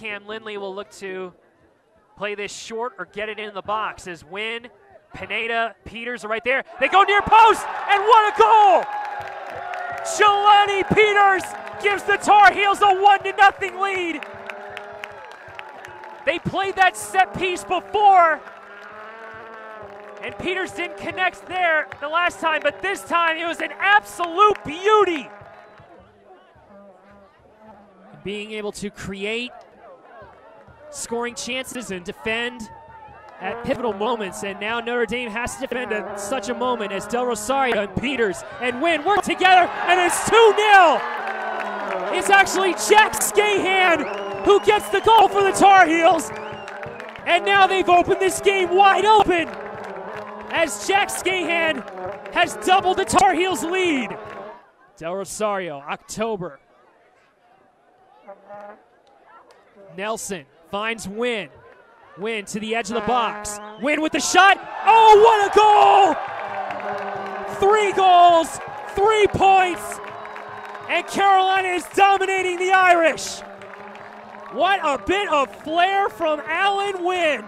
Cam Lindley will look to play this short or get it in the box as Winn, Pineda, Peters are right there. They go near post, and what a goal! Jelani Peters gives the Tar Heels a one to nothing lead. They played that set piece before, and Peters didn't connect there the last time, but this time it was an absolute beauty. Being able to create scoring chances and defend at pivotal moments, and now Notre Dame has to defend at such a moment as Del Rosario and Peters and Winn work together, and it's 2 0. It's actually Jack Skahan who gets the goal for the Tar Heels, and now they've opened this game wide open as Jack Skahan has doubled the Tar Heels lead. Del Rosario, October. Nelson finds Winn. Winn to the edge of the box. Ah. Winn with the shot. Oh, what a goal! Three goals, three points, and Carolina is dominating the Irish. What a bit of flair from Alan Winn.